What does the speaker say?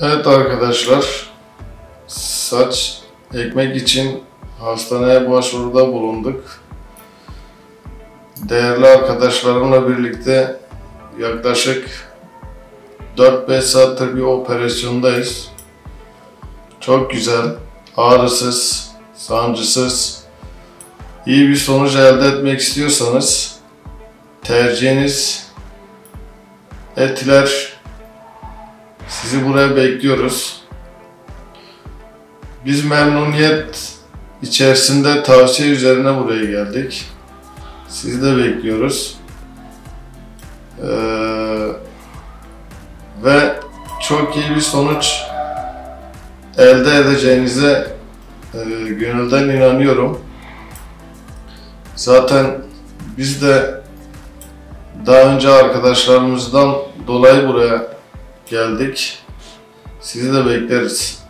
Evet arkadaşlar, saç ekmek için hastaneye başvuruda bulunduk. Değerli arkadaşlarımla birlikte yaklaşık 4-5 saattir bir operasyondayız. Çok güzel, ağrısız, sancısız, iyi bir sonuç elde etmek istiyorsanız tercihiniz Etiler sizi buraya bekliyoruz. Biz memnuniyet içerisinde tavsiye üzerine buraya geldik. Sizi de bekliyoruz. Ee, ve çok iyi bir sonuç elde edeceğinize e, gönülden inanıyorum. Zaten biz de daha önce arkadaşlarımızdan dolayı buraya geldik. Sizi de bekleriz.